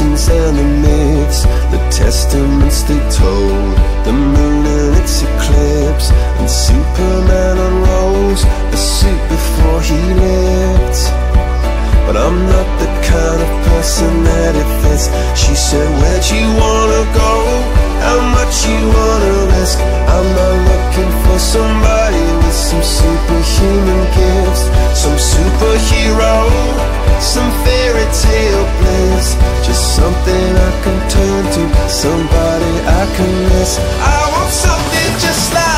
Legends and the myths, the testaments they told, the moon and its eclipse, and Superman unrolls the suit before he lived. But I'm not the kind of person that it fits. She said, Where'd you wanna go? How much you wanna I want something just like